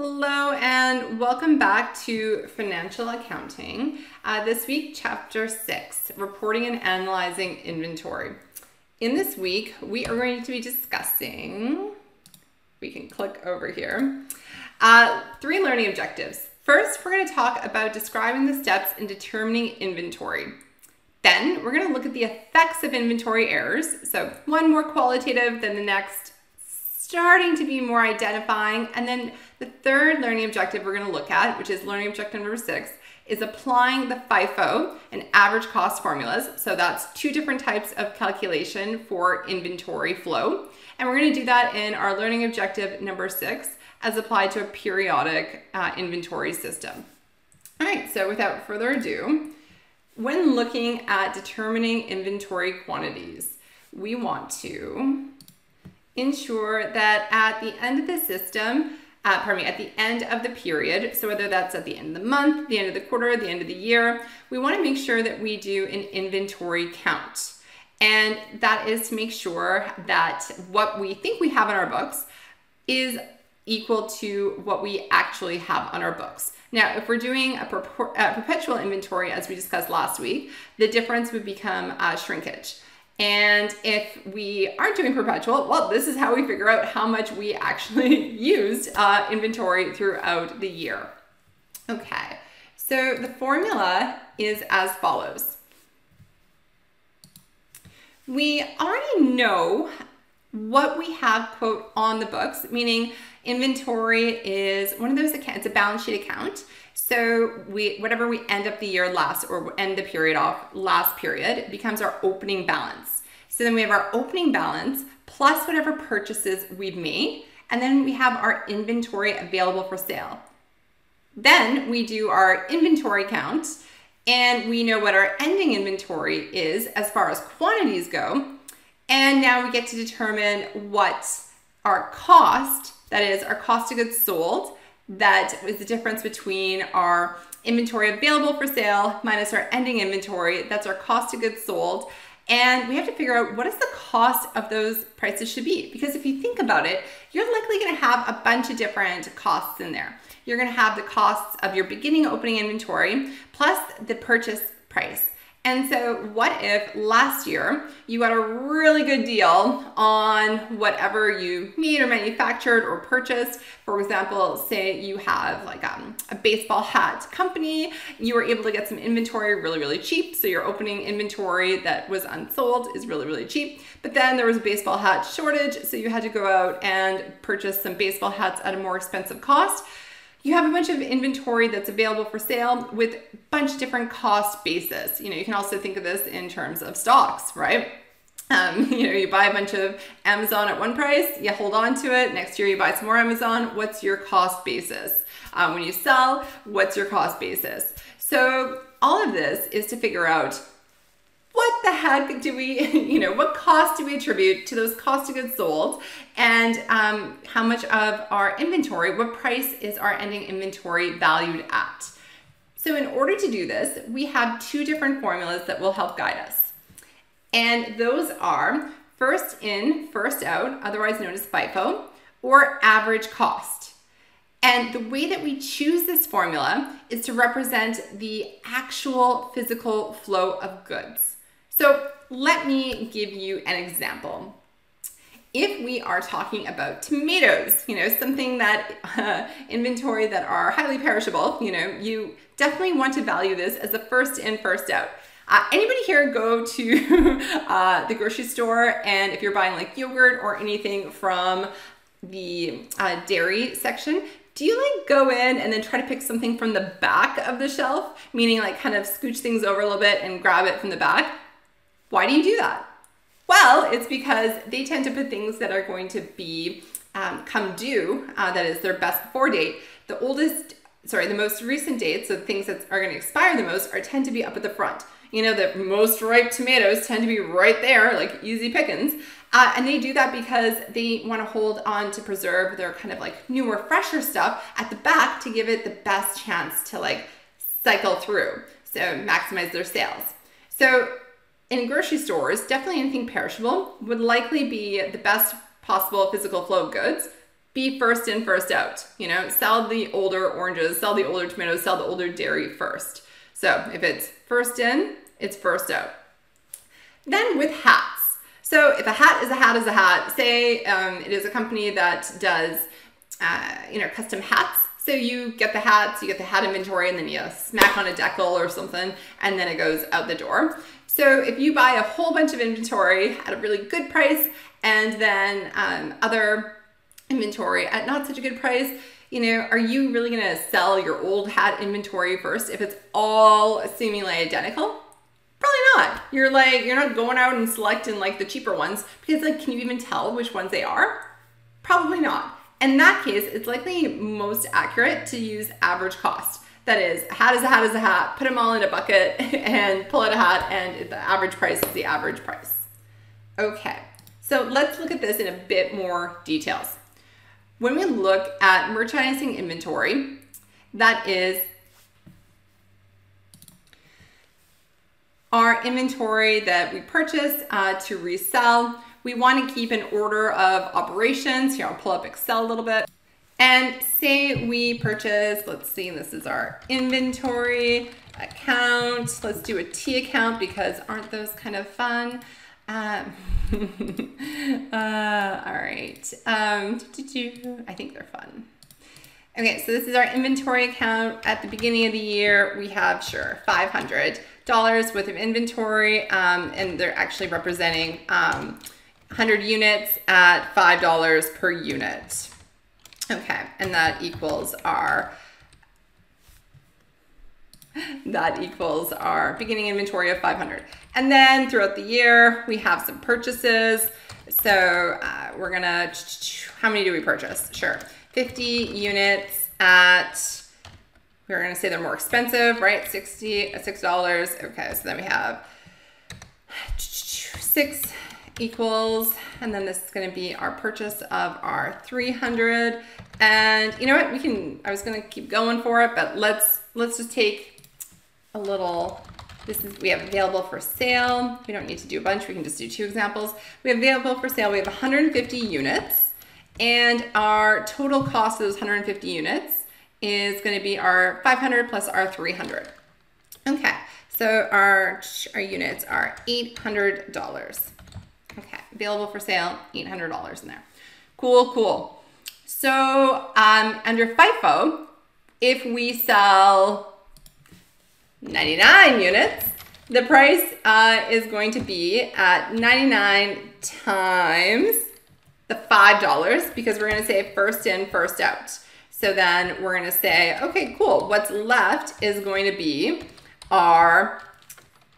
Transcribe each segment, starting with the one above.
Hello and welcome back to Financial Accounting. Uh, this week, Chapter 6 Reporting and Analyzing Inventory. In this week, we are going to be discussing, we can click over here, uh, three learning objectives. First, we're going to talk about describing the steps in determining inventory. Then, we're going to look at the effects of inventory errors. So, one more qualitative than the next, starting to be more identifying. And then the third learning objective we're going to look at, which is learning objective number six, is applying the FIFO and average cost formulas. So that's two different types of calculation for inventory flow. And we're going to do that in our learning objective number six as applied to a periodic uh, inventory system. All right, so without further ado, when looking at determining inventory quantities, we want to ensure that at the end of the system, uh, pardon me, at the end of the period, so whether that's at the end of the month, the end of the quarter, the end of the year, we want to make sure that we do an inventory count. And that is to make sure that what we think we have in our books is equal to what we actually have on our books. Now, if we're doing a, a perpetual inventory, as we discussed last week, the difference would become uh, shrinkage. And if we aren't doing perpetual, well, this is how we figure out how much we actually used uh, inventory throughout the year. Okay, so the formula is as follows. We already know what we have, quote, on the books, meaning inventory is one of those accounts, it's a balance sheet account. So we whatever we end up the year last or end the period off last period becomes our opening balance. So then we have our opening balance plus whatever purchases we've made, and then we have our inventory available for sale. Then we do our inventory count and we know what our ending inventory is as far as quantities go. And now we get to determine what our cost, that is our cost of goods sold, that is the difference between our inventory available for sale minus our ending inventory. That's our cost of goods sold. And we have to figure out what is the cost of those prices should be. Because if you think about it, you're likely gonna have a bunch of different costs in there. You're gonna have the costs of your beginning opening inventory plus the purchase price. And so, what if last year you got a really good deal on whatever you made or manufactured or purchased? For example, say you have like um, a baseball hat company, you were able to get some inventory really, really cheap. So, your opening inventory that was unsold is really, really cheap. But then there was a baseball hat shortage, so you had to go out and purchase some baseball hats at a more expensive cost you have a bunch of inventory that's available for sale with a bunch of different cost basis. You know, you can also think of this in terms of stocks, right? Um, you know, you buy a bunch of Amazon at one price, you hold on to it. Next year, you buy some more Amazon. What's your cost basis? Um, when you sell, what's your cost basis? So, all of this is to figure out what the heck do we, you know, what cost do we attribute to those cost of goods sold and um, how much of our inventory, what price is our ending inventory valued at? So in order to do this, we have two different formulas that will help guide us. And those are first in, first out, otherwise known as FIFO, or average cost. And the way that we choose this formula is to represent the actual physical flow of goods. So let me give you an example. If we are talking about tomatoes, you know, something that uh, inventory that are highly perishable, you know, you definitely want to value this as the first in, first out. Uh, anybody here go to uh, the grocery store and if you're buying like yogurt or anything from the uh, dairy section, do you like go in and then try to pick something from the back of the shelf? Meaning like kind of scooch things over a little bit and grab it from the back? Why do you do that? Well, it's because they tend to put things that are going to be um, come due, uh, that is their best before date. The oldest, sorry, the most recent dates, so things that are going to expire the most, are tend to be up at the front. You know, the most ripe tomatoes tend to be right there, like easy pickings. Uh, and they do that because they want to hold on to preserve their kind of like newer, fresher stuff at the back to give it the best chance to like cycle through. So maximize their sales. So in grocery stores, definitely anything perishable would likely be the best possible physical flow of goods be first in, first out. You know, sell the older oranges, sell the older tomatoes, sell the older dairy first. So if it's first in, it's first out. Then with hats. So if a hat is a hat is a hat, say um, it is a company that does, uh, you know, custom hats. So you get the hats, you get the hat inventory, and then you smack on a decal or something, and then it goes out the door. So if you buy a whole bunch of inventory at a really good price, and then um, other inventory at not such a good price, you know, are you really gonna sell your old hat inventory first if it's all seemingly identical? Probably not. You're like, you're not going out and selecting like the cheaper ones because like, can you even tell which ones they are? Probably not. In that case, it's likely most accurate to use average cost. That is, a hat is a hat is a hat, put them all in a bucket and pull out a hat and the average price is the average price. Okay, so let's look at this in a bit more details. When we look at merchandising inventory, that is our inventory that we purchase uh, to resell. We want to keep an order of operations. Here, I'll pull up Excel a little bit. And say we purchase, let's see, this is our inventory account. Let's do a T account because aren't those kind of fun? Um, uh, all right. Um, I think they're fun. Okay, so this is our inventory account. At the beginning of the year, we have, sure, $500 worth of inventory, um, and they're actually representing um, 100 units at $5 per unit. Okay, and that equals our that equals our beginning inventory of 500. And then throughout the year, we have some purchases. So uh, we're gonna, how many do we purchase? Sure, 50 units at, we're gonna say they're more expensive, right? 60, $6. Okay, so then we have six equals, and then this is gonna be our purchase of our 300. And you know what, we can, I was gonna keep going for it, but let's, let's just take a little, this is, we have available for sale. We don't need to do a bunch, we can just do two examples. We have available for sale, we have 150 units, and our total cost of those 150 units is gonna be our 500 plus our 300. Okay, so our, our units are $800. Okay, available for sale, $800 in there. Cool, cool. So um, under FIFO, if we sell 99 units, the price uh, is going to be at 99 times the $5 because we're gonna say first in, first out. So then we're gonna say, okay, cool. What's left is going to be our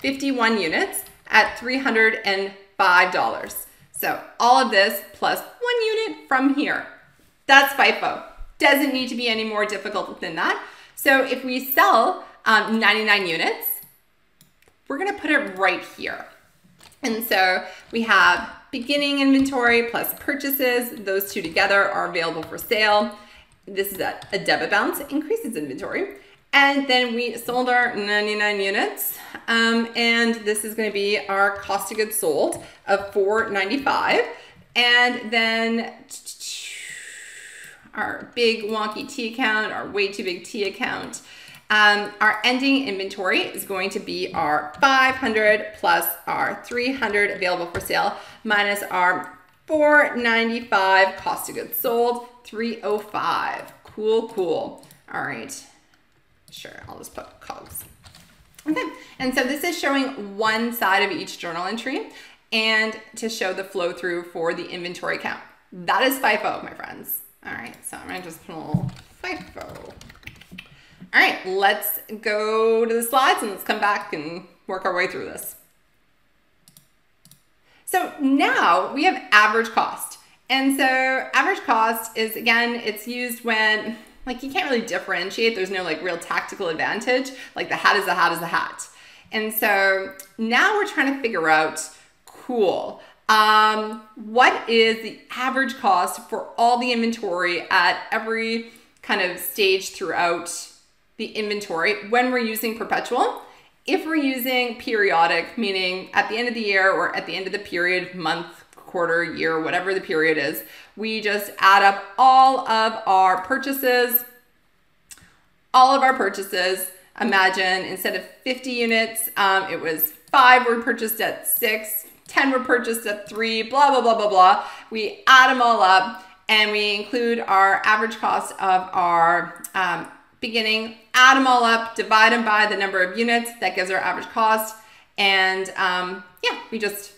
51 units at 300 and $5. So all of this plus one unit from here. That's FIFO. Doesn't need to be any more difficult than that. So if we sell um, 99 units, we're gonna put it right here. And so we have beginning inventory plus purchases. Those two together are available for sale. This is a, a debit balance, increases inventory. And then we sold our 99 units. Um, and this is gonna be our cost of goods sold of 495. And then our big wonky T account, our way too big T account. Um, our ending inventory is going to be our 500 plus our 300 available for sale minus our 495 cost of goods sold, 305. Cool, cool. All right. Sure, I'll just put cogs. Okay, and so this is showing one side of each journal entry and to show the flow through for the inventory count. That is FIFO, my friends. All right, so I'm gonna just put a little FIFO. All right, let's go to the slides and let's come back and work our way through this. So now we have average cost. And so average cost is, again, it's used when like you can't really differentiate. There's no like real tactical advantage. Like the hat is a hat is a hat. And so now we're trying to figure out, cool, um, what is the average cost for all the inventory at every kind of stage throughout the inventory when we're using perpetual? If we're using periodic, meaning at the end of the year or at the end of the period, month, quarter, year, whatever the period is. We just add up all of our purchases, all of our purchases. Imagine instead of 50 units, um, it was five were purchased at six, 10 were purchased at three, blah, blah, blah, blah, blah. We add them all up and we include our average cost of our um, beginning, add them all up, divide them by the number of units, that gives our average cost. And um, yeah, we just,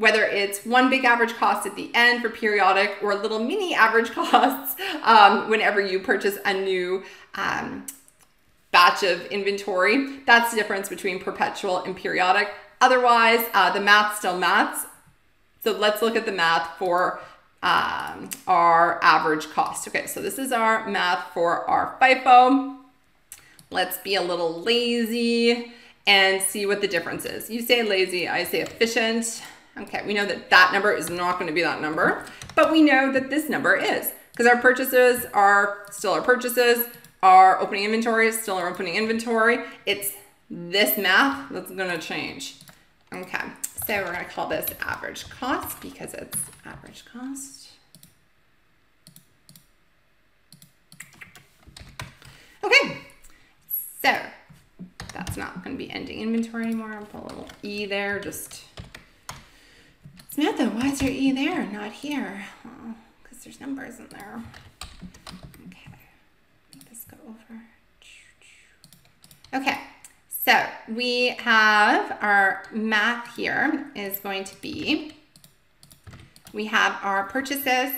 whether it's one big average cost at the end for periodic or little mini average costs um, whenever you purchase a new um, batch of inventory, that's the difference between perpetual and periodic. Otherwise, uh, the math still maths. So let's look at the math for um, our average cost. Okay, so this is our math for our FIFO. Let's be a little lazy and see what the difference is. You say lazy, I say efficient. Okay, we know that that number is not going to be that number, but we know that this number is because our purchases are still our purchases, our opening inventory is still our opening inventory. It's this math that's going to change. Okay, so we're going to call this average cost because it's average cost. Okay, so that's not going to be ending inventory anymore. I'll put a little E there, just Samantha, why is your E there, not here? Oh, because there's numbers in there. Okay, let this go over. Okay, so we have our math here is going to be, we have our purchases,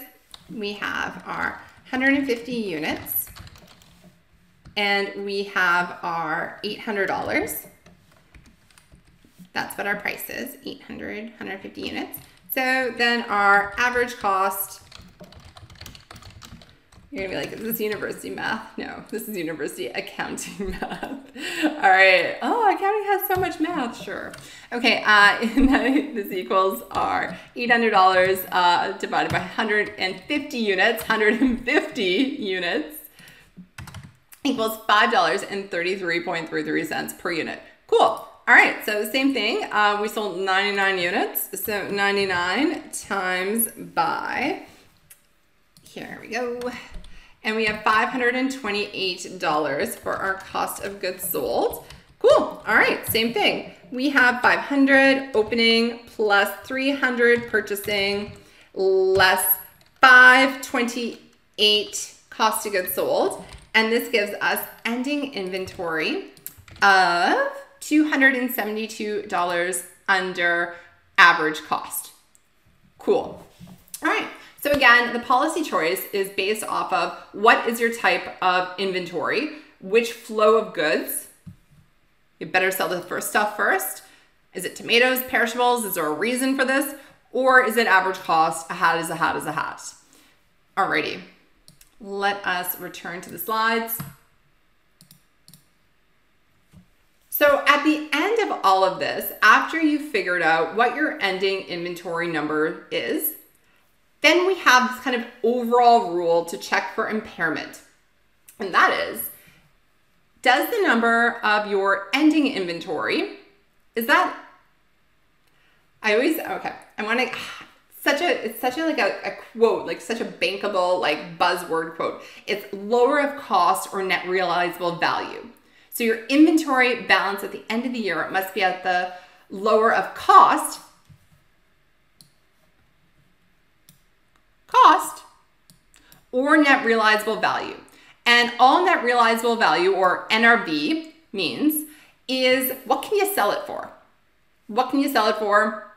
we have our 150 units, and we have our $800. That's what our price is, 800, 150 units. So then our average cost you're gonna be like, is this university math? No, this is university accounting math. All right. Oh, accounting has so much math. Sure. Okay. Uh, this equals our $800 uh, divided by 150 units. 150 units equals $5.33.33 per unit. Cool. All right, so same thing. Uh, we sold 99 units. So 99 times by, here we go, and we have $528 for our cost of goods sold. Cool. All right, same thing. We have 500 opening plus 300 purchasing less 528 cost of goods sold. And this gives us ending inventory of $272 under average cost. Cool. All right. So again, the policy choice is based off of what is your type of inventory, which flow of goods. You better sell the first stuff first. Is it tomatoes, perishables? Is there a reason for this? Or is it average cost? A hat is a hat is a hat. Alrighty, let us return to the slides. So at the end of all of this, after you've figured out what your ending inventory number is, then we have this kind of overall rule to check for impairment. And that is, does the number of your ending inventory, is that, I always, okay, I want to, such a, it's such a like a, a quote, like such a bankable, like buzzword quote. It's lower of cost or net realizable value. So your inventory balance at the end of the year must be at the lower of cost cost or net realizable value. And all net realizable value or NRV means is what can you sell it for? What can you sell it for?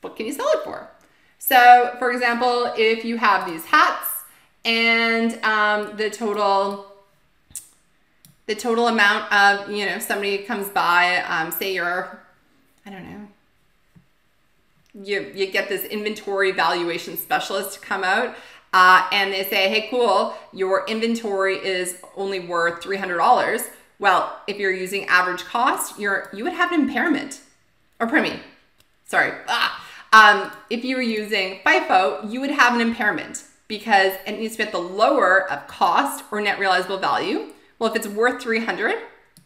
What can you sell it for? So, for example, if you have these hats and um, the total the total amount of you know somebody comes by, um, say you're I don't know you, you get this inventory valuation specialist to come out uh, and they say, hey, cool, your inventory is only worth $300. Well, if you're using average cost, you're, you would have an impairment. Or me, sorry. Ah. Um, if you were using FIFO, you would have an impairment because it needs to be at the lower of cost or net realizable value. Well, if it's worth 300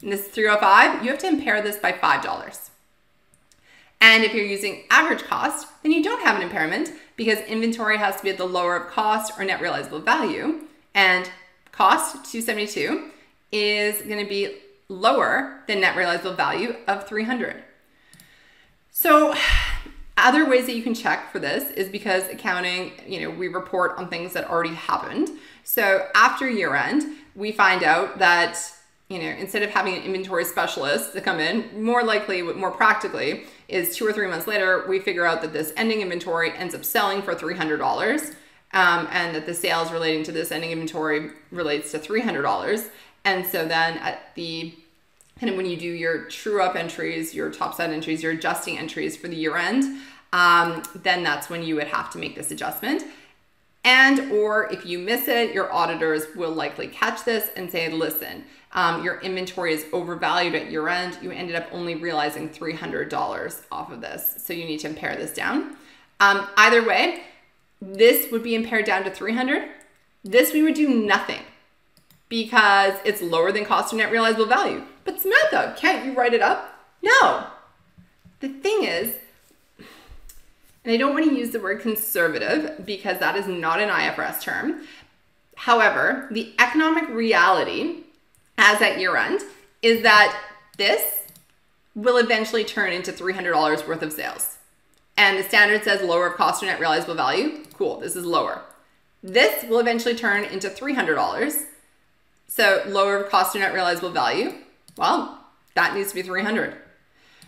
and this is 305, you have to impair this by $5. And if you're using average cost, then you don't have an impairment because inventory has to be at the lower of cost or net realizable value. And cost 272 is going to be lower than net realizable value of 300. So other ways that you can check for this is because accounting, you know, we report on things that already happened. So after year end, we find out that you know, instead of having an inventory specialist to come in, more likely, more practically, is two or three months later, we figure out that this ending inventory ends up selling for $300 um, and that the sales relating to this ending inventory relates to $300. And so then at the of when you do your true up entries, your top side entries, your adjusting entries for the year end, um, then that's when you would have to make this adjustment. And or if you miss it, your auditors will likely catch this and say, listen, um, your inventory is overvalued at year end. You ended up only realizing $300 off of this. So you need to impair this down. Um, either way, this would be impaired down to 300. This we would do nothing because it's lower than cost of net realizable value. But Samantha, can't you write it up? No. The thing is, and I don't want to use the word conservative because that is not an IFRS term. However, the economic reality as at year end is that this will eventually turn into $300 worth of sales. And the standard says lower of cost or net realizable value. Cool, this is lower. This will eventually turn into $300. So lower cost or net realizable value. Well, that needs to be 300.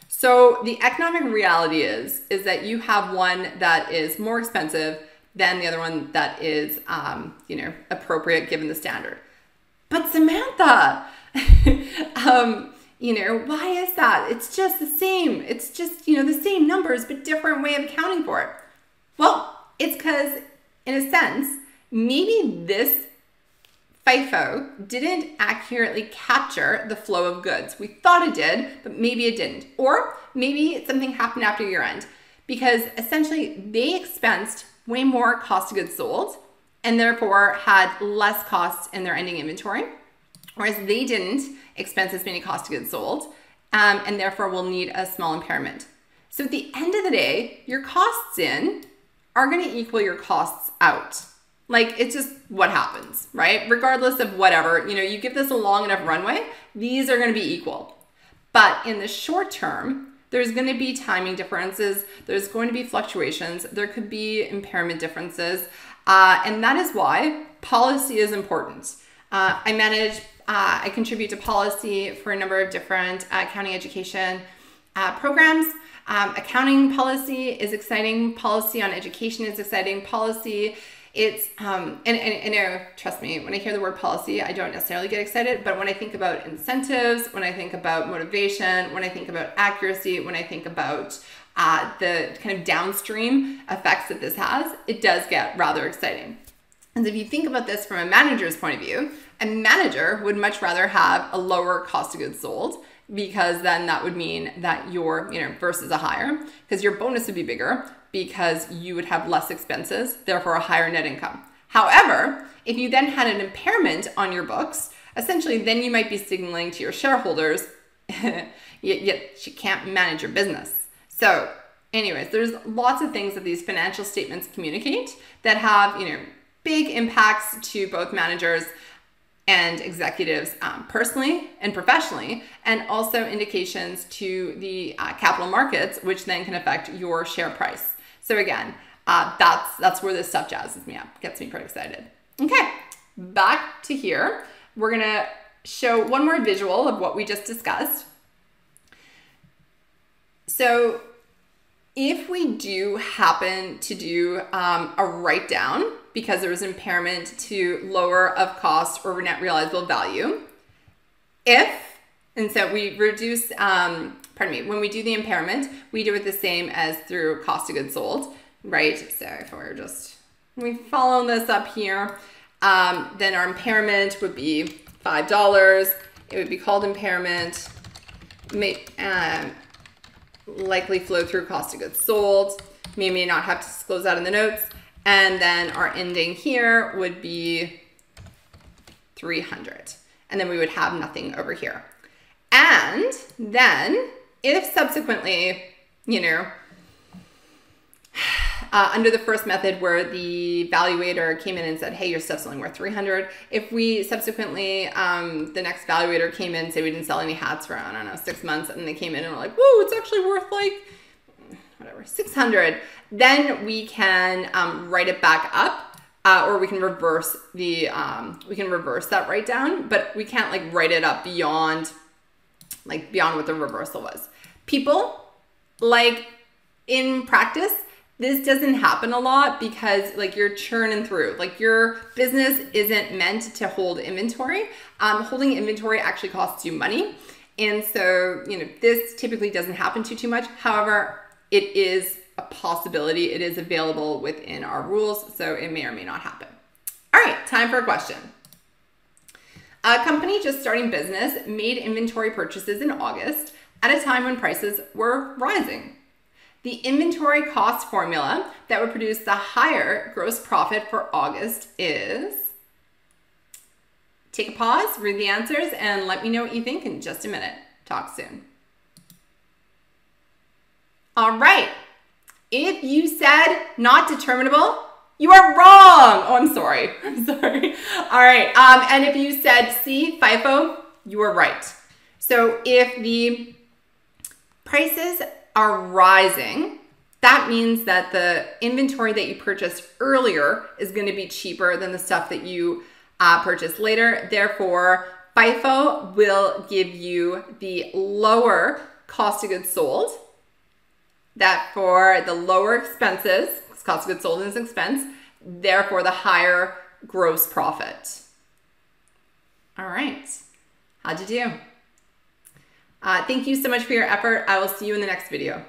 So the economic reality is is that you have one that is more expensive than the other one that is, um, you know, appropriate given the standard. But Samantha, um, you know, why is that? It's just the same. It's just you know the same numbers but different way of accounting for it. Well, it's because in a sense maybe this FIFO didn't accurately capture the flow of goods. We thought it did, but maybe it didn't. Or maybe something happened after year end because essentially they expensed way more cost of goods sold and therefore had less costs in their ending inventory, whereas they didn't expense as many cost of goods sold um, and therefore will need a small impairment. So at the end of the day, your costs in are going to equal your costs out. Like it's just what happens, right? Regardless of whatever, you know, you give this a long enough runway, these are going to be equal. But in the short term, there's going to be timing differences, there's going to be fluctuations, there could be impairment differences. Uh, and that is why policy is important. Uh, I manage, uh, I contribute to policy for a number of different uh, accounting education uh, programs. Um, accounting policy is exciting, policy on education is exciting, policy it's um and, and, and know trust me when i hear the word policy i don't necessarily get excited but when i think about incentives when i think about motivation when i think about accuracy when i think about uh, the kind of downstream effects that this has it does get rather exciting. And if you think about this from a manager's point of view a manager would much rather have a lower cost of goods sold because then that would mean that your, you know, versus a higher, because your bonus would be bigger, because you would have less expenses, therefore a higher net income. However, if you then had an impairment on your books, essentially then you might be signaling to your shareholders, yet, yet you can't manage your business. So anyways, there's lots of things that these financial statements communicate that have, you know, big impacts to both managers and executives um, personally and professionally, and also indications to the uh, capital markets, which then can affect your share price. So again, uh, that's that's where this stuff jazzes me up, gets me pretty excited. Okay, back to here. We're gonna show one more visual of what we just discussed. So if we do happen to do um, a write down because there was impairment to lower of cost or net realizable value, if, and so we reduce um, pardon me, when we do the impairment, we do it the same as through cost of goods sold, right? So if we're just, we follow this up here, um, then our impairment would be $5. It would be called impairment, may, um, likely flow through cost of goods sold, may may not have to disclose that in the notes. And then our ending here would be 300. And then we would have nothing over here. And then if subsequently you know, uh, under the first method where the valuator came in and said, hey, your stuff's only worth 300. If we subsequently, um, the next valuator came in, say we didn't sell any hats for, I don't know, six months, and they came in and were like, whoa, it's actually worth like, whatever, 600, then we can um, write it back up. Uh, or we can reverse the um, we can reverse that write down, but we can't like write it up beyond like beyond what the reversal was. People like in practice this doesn't happen a lot because like you're churning through. Like your business isn't meant to hold inventory. Um, holding inventory actually costs you money. And so you know this typically doesn't happen too too much. However it is a possibility. It is available within our rules so it may or may not happen. All right time for a question. A company just starting business made inventory purchases in august at a time when prices were rising the inventory cost formula that would produce the higher gross profit for August is. Take a pause, read the answers, and let me know what you think in just a minute. Talk soon. All right. If you said not determinable, you are wrong. Oh, I'm sorry. I'm sorry. All right. Um, and if you said C, FIFO, you are right. So if the prices are rising, that means that the inventory that you purchased earlier is going to be cheaper than the stuff that you uh, purchased later. Therefore, FIFO will give you the lower cost of goods sold. That for the lower expenses, cost of goods sold is expense, therefore the higher gross profit. All right. How'd you do? Uh, thank you so much for your effort. I will see you in the next video.